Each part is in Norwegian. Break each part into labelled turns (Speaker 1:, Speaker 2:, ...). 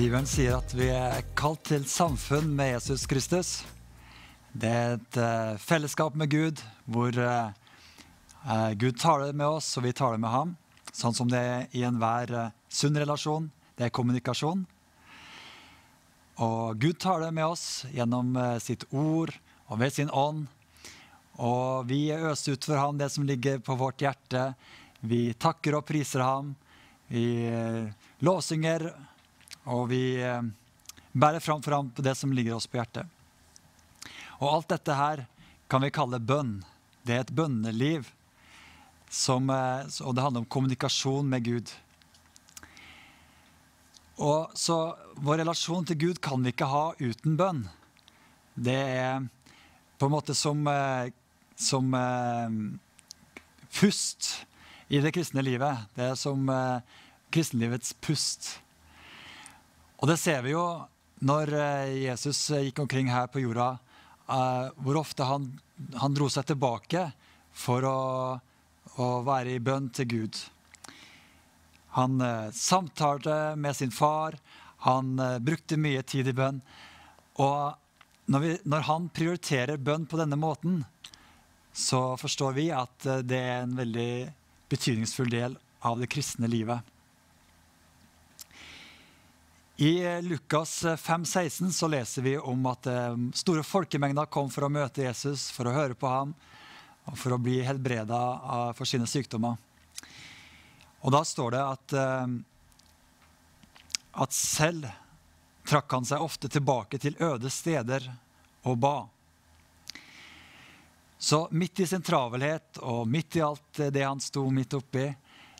Speaker 1: Bibelen sier at vi er kalt til samfunn med Jesus Kristus. Det er et uh, fellesskap med Gud hvor uh, Gud taler med oss, og vi taler med ham. Sånn som det er i enhver sunn relasjon. Det er kommunikasjon. Og Gud taler med oss gjennom sitt ord og ved sin ånd. Og vi øser ut for ham det som ligger på vårt hjerte. Vi takker og priser ham. Vi lovsynger, og vi eh, bærer fram for ham det som ligger oss på hjertet. Og alt dette her kan vi kalle bønn. Det er et bønneliv. Som, eh, og det handler om kommunikasjon med Gud. Og så Vår relasjon til Gud kan vi ikke ha uten bønn. Det er på en måte som, eh, som pust i det kristne livet. Det er som kristenlivets pust. Og det ser vi jo når eh, Jesus eh, gikk omkring her på jorda, eh, hvor ofte han, han dro seg tilbake for å, å være i bønn til Gud. Han samtalte med sin far, han brukte mye tid i bønn. Og når, vi, når han prioriterer bønn på denne måten, så forstår vi at det er en veldig betydningsfull del av det kristne livet. I eh, Lukas 5,16 så leser vi om at eh, store folkemengder kom for å møte Jesus, for å høre på ham og for å bli helbreda for sine sykdommer. Og da står det at, eh, at selv trakk han seg ofte tilbake til øde steder og ba. Så midt i sin travelhet og midt i alt det han sto midt oppi,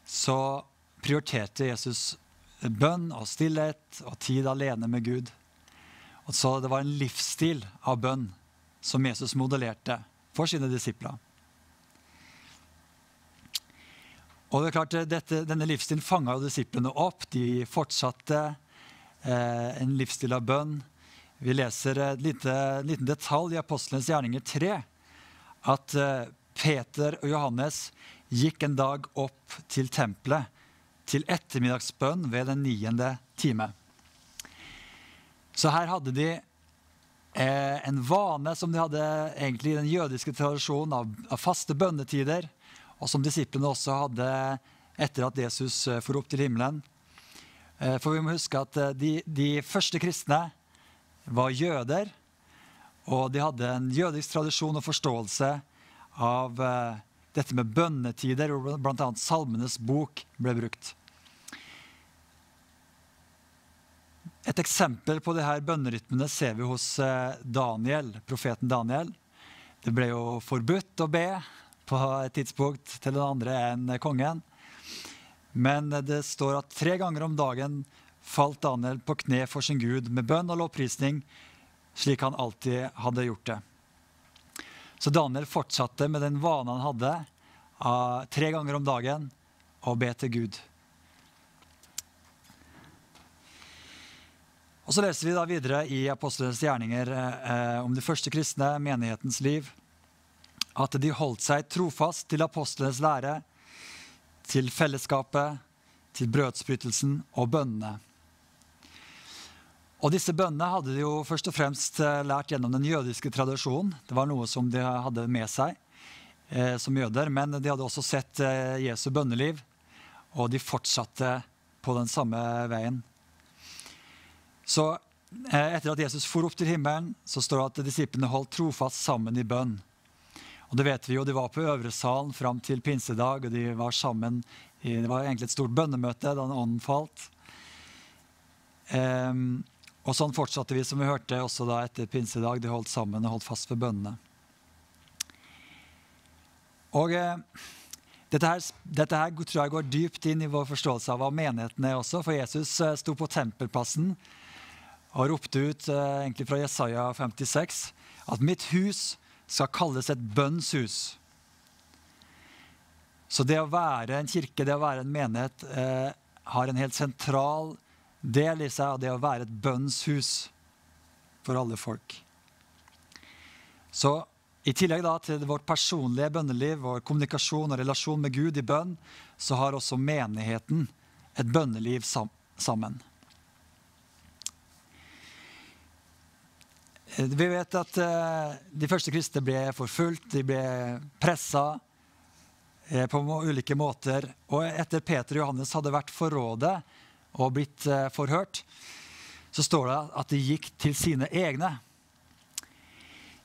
Speaker 1: så prioriterte Jesus bønn og stillhet og tid alene med Gud. Og så Det var en livsstil av bønn som Jesus modellerte for sine disipler. Og det er klart, dette, Denne livsstilen fanga disiplene opp. De fortsatte eh, en livsstil av bønn. Vi leser en lite, liten detalj i Apostlenes gjerninger 3. At eh, Peter og Johannes gikk en dag opp til tempelet til ettermiddagsbønn ved den niende time. Så her hadde de eh, en vane som de hadde egentlig i den jødiske tradisjonen av, av faste bønnetider, og som disiplene også hadde etter at Jesus eh, for opp til himmelen. Eh, for vi må huske at eh, de, de første kristne var jøder, og de hadde en jødisk tradisjon og forståelse av eh, dette med bønnetider, hvor bl.a. Salmenes bok ble brukt. Et eksempel på her bønnerytmene ser vi hos eh, Daniel, profeten Daniel. Det ble jo forbudt å be på et tidspunkt til den andre enn kongen. Men det står at tre ganger om dagen falt Daniel på kne for sin Gud med bønn og lovprisning, slik han alltid hadde gjort det. Så Daniel fortsatte med den vanen han hadde, av tre ganger om dagen å be til Gud. Og Så leser vi da videre i apostlenes gjerninger eh, om de første kristne, menighetens liv, at de holdt seg trofast til apostlenes lære, til fellesskapet, til brødsbrytelsen og bønnene. Og disse bønnene hadde de jo først og fremst eh, lært gjennom den jødiske tradisjonen. Det var noe som de hadde med seg eh, som jøder, men de hadde også sett eh, Jesu bønneliv, og de fortsatte på den samme veien. Så eh, etter at Jesus for opp til himmelen, så står det at disiplene holdt trofast sammen i bønn. Og det vet vi jo, De var på øvre salen fram til pinsedag, og de var sammen i, Det var egentlig et stort bønnemøte da ånden falt. Um, og sånn fortsatte vi, som vi hørte, også da etter pinsedag. De holdt sammen og holdt fast ved bønnene. Og eh, dette, her, dette her, tror jeg går dypt inn i vår forståelse av hva menigheten er også. For Jesus eh, sto på tempelplassen og ropte ut eh, egentlig fra Jesaja 56 at mitt hus skal kalles et bønnshus. Så det å være en kirke, det å være en menighet, eh, har en helt sentral del i seg av det å være et bønnshus for alle folk. Så i tillegg da til vårt personlige bønneliv, vår kommunikasjon og relasjon med Gud i bønn, så har også menigheten et bønneliv sam sammen. Vi vet at eh, de første kristne ble forfulgt, de ble pressa eh, på ulike måter. Og etter Peter og Johannes hadde vært forrådet og blitt eh, forhørt, så står det at de gikk til sine egne.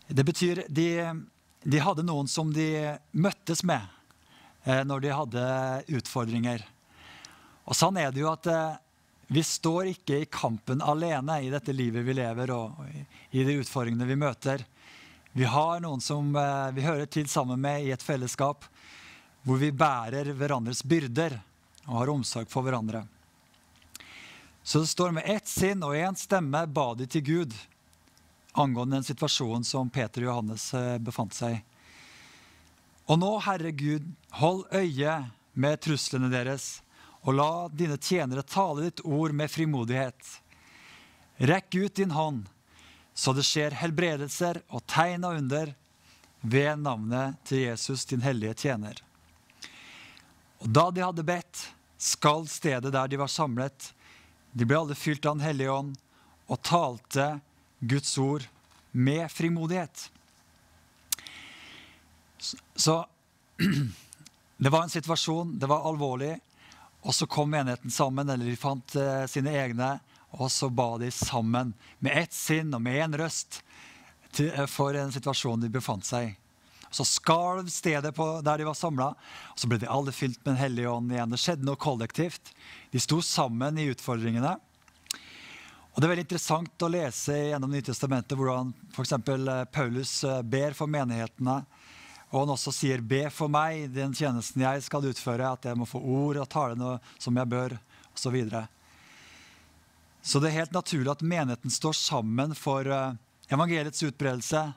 Speaker 1: Det betyr de, de hadde noen som de møttes med når de hadde utfordringer. Og sånn er det jo at vi står ikke i kampen alene i dette livet vi lever og i de utfordringene vi møter. Vi har noen som eh, vi hører til sammen med i et fellesskap hvor vi bærer hverandres byrder og har omsorg for hverandre. Så det står med ett sinn og én stemme ba de til Gud angående den situasjonen som Peter og Johannes eh, befant seg i. Og nå, Herre Gud, hold øye med truslene deres og la dine tjenere tale ditt ord med frimodighet. Rekk ut din hånd, så det skjer helbredelser og tegn og under ved navnet til Jesus, din hellige tjener. Og da de hadde bedt, skalv stedet der de var samlet. De ble alle fylt av Den hellige ånd og talte Guds ord med frimodighet. Så det var en situasjon, det var alvorlig. Og så kom menigheten sammen, eller de fant eh, sine egne, og så ba de sammen med ett sinn og med én røst til, eh, for en situasjon de befant seg i. Så skalv stedet der de var samla, og så ble de alle fylt med Den hellige ånd igjen. Det skjedde noe kollektivt. De sto sammen i utfordringene. Og Det er veldig interessant å lese gjennom Nytestamentet hvordan f.eks. Eh, Paulus eh, ber for menighetene og han også sier 'be for meg, den tjenesten jeg skal utføre', at jeg må få ord og tale noe som jeg bør, osv. Så, videre. så det er helt naturlig at menigheten står sammen for eh, evangeliets utbredelse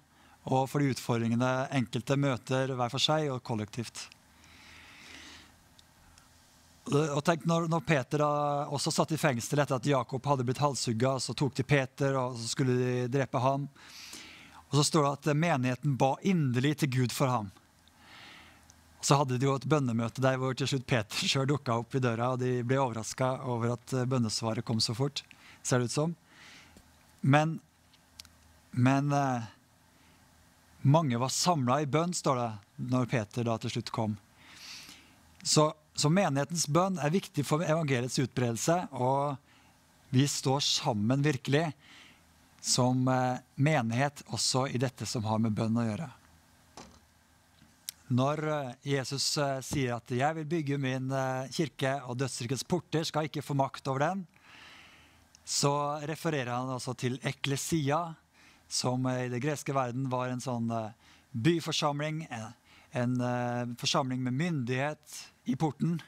Speaker 1: og for de utfordringene enkelte møter hver for seg og kollektivt. Og tenk når, når Peter også satt i fengsel etter at Jakob hadde blitt halshugga, så tok de Peter og så skulle de drepe ham. Og så står det at menigheten ba inderlig til Gud for ham. Så hadde de jo et bønnemøte der hvor til slutt Peter sjøl dukka opp i døra, og de ble overraska over at eh, bønnesvaret kom så fort, ser det ut som. Men, men eh, mange var samla i bønn, står det, når Peter da til slutt kom. Så, så menighetens bønn er viktig for evangeliets utbredelse, og vi står sammen virkelig som eh, menighet også i dette som har med bønn å gjøre. Når eh, Jesus eh, sier at 'jeg vil bygge min kirke, og dødsrikets porter skal ikke få makt over den', så refererer han også til eklesia, som i det greske verden var en sånn byforsamling. En, forsamling med myndighet i porten.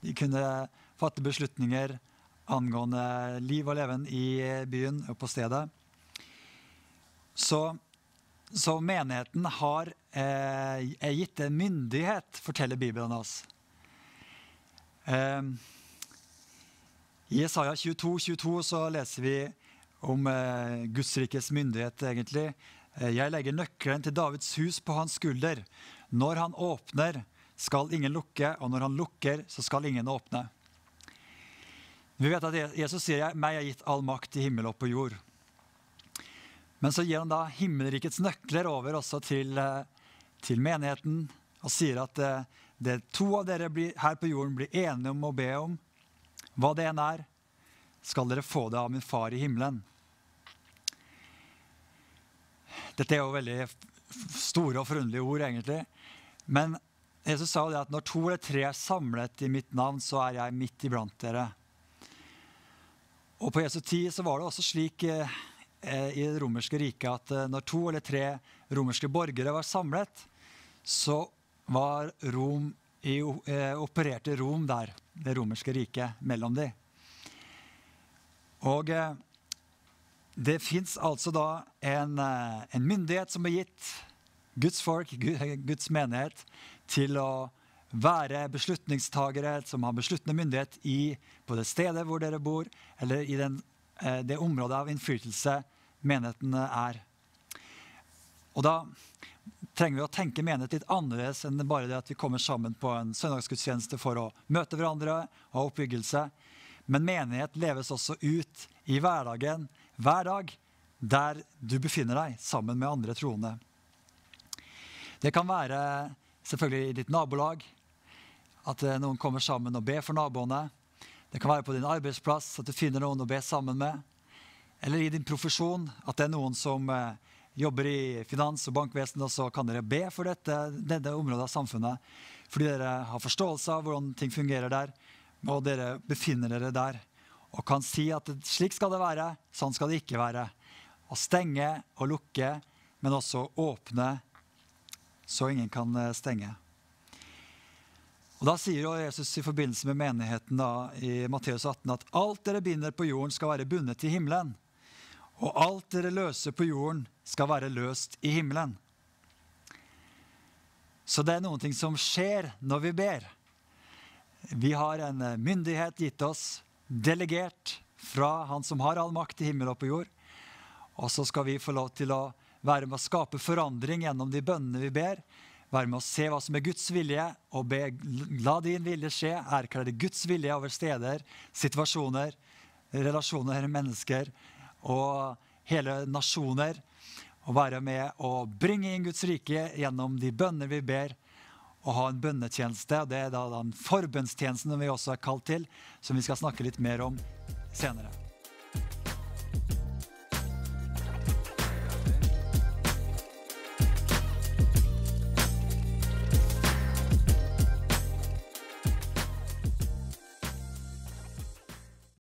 Speaker 1: De kunne fatte beslutninger angående liv og leven i byen og på stedet. Så, så menigheten har eh, gitt en myndighet, forteller Bibelen oss. Eh, I Isaiah 22, 22 så leser vi om eh, Guds rikes myndighet, egentlig. Eh, jeg legger nøkkelen til Davids hus på hans skulder. Når han åpner, skal ingen lukke, og når han lukker, så skal ingen åpne. Vi vet at Jesus sier meg er gitt all makt i himmel og på jord. Men så gir han da himmelrikets nøkler over også til, eh, til menigheten og sier at det, eh, det to av dere blir, her på jorden blir enige om å be om, hva det enn er, skal dere få det av min far i himmelen. Dette er jo veldig store og forunderlige ord, egentlig. Men Jesus sa jo det at når to eller tre er samlet i mitt navn, så er jeg midt iblant dere. Og på Jesu tid så var det også slik eh, i det romerske riket at eh, når to eller tre romerske borgere var samlet, så var Rom i, eh, opererte Rom der, det romerske riket, mellom dem. Og det fins altså da en, en, myndighet som er gitt Guds folk, Guds menighet, til å være beslutningstagere som har besluttende myndighet i, på det stedet hvor dere bor, eller i den, det området av innflytelse menigheten er. Og da trenger vi å tenke menighet litt annerledes enn bare det at vi kommer sammen på en søndagsgudstjeneste for å møte hverandre og ha oppbyggelse. Men menighet leves også ut i hverdagen hver dag der du befinner deg sammen med andre troende. Det kan være selvfølgelig i ditt nabolag, at eh, noen kommer sammen og ber for naboene. Det kan være på din arbeidsplass, at du finner noen å be sammen med. Eller i din profesjon, at det er noen som eh, jobber i finans- og bankvesen, og så kan dere be for dette, dette området av samfunnet. Fordi dere har forståelse av hvordan ting fungerer der, og dere befinner dere der. Og kan si at slik skal det være, sånn skal det ikke være. Å stenge og lukke, men også åpne så ingen kan eh, stenge. Og Da sier Jesus i forbindelse med menigheten da, i Matteus 18 at alt dere binder på jorden, skal være bundet i himmelen. Og alt dere løser på jorden, skal være løst i himmelen. Så det er noen ting som skjer når vi ber. Vi har en eh, myndighet gitt oss, delegert fra Han som har all makt i himmel og på jord. Og så skal vi få lov til å være med å skape forandring gjennom de bønnene vi ber. Være med å se hva som er Guds vilje, og be la din vilje skje. Erklære Guds vilje over steder, situasjoner, relasjoner, mennesker og hele nasjoner. Og være med å bringe inn Guds rike gjennom de bønner vi ber. Og ha en bønnetjeneste. Det er da den forbønnstjenesten vi også er kalt til, som vi skal snakke litt mer om senere.